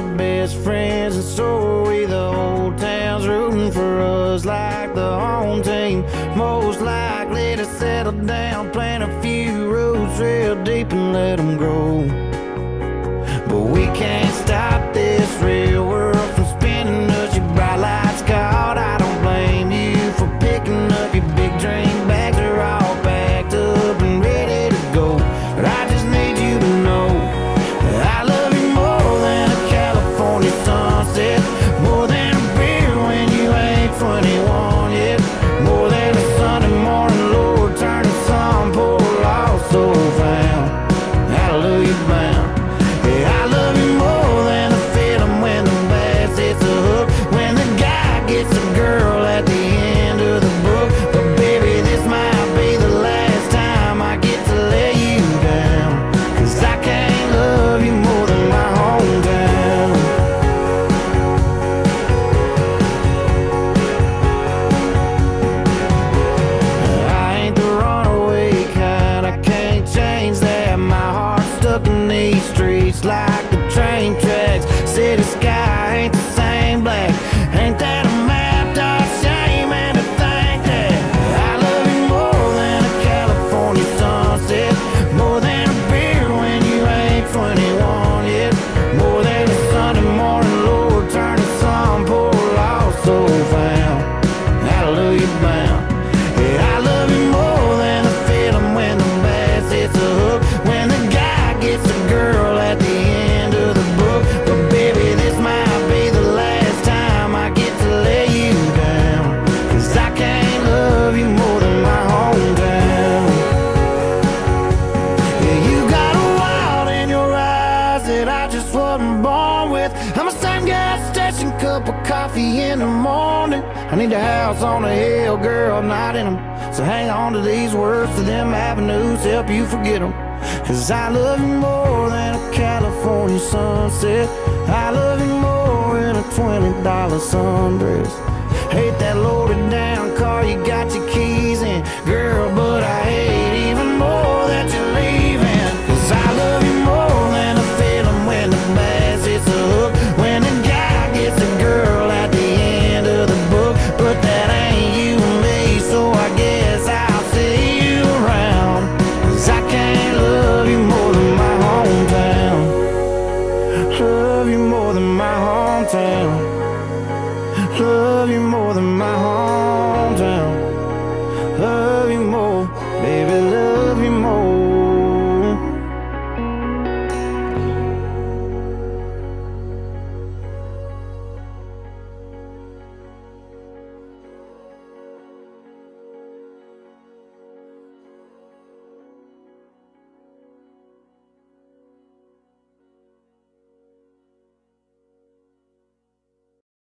the best friends, and so we the whole town's rooting for us like the home team. Most likely to settle down, plant a few roots real deep and let them grow. But we can't. it. just what I'm born with. I'm a same gas station cup of coffee in the morning. I need a house on a hill, girl, not in them So hang on to these words to them avenues help you forget them Cause I love you more than a California sunset. I love you more than a $20 sundress. Hate that loaded down car you got your keys in. Girl, Love you more than my hometown. Love you more than my hometown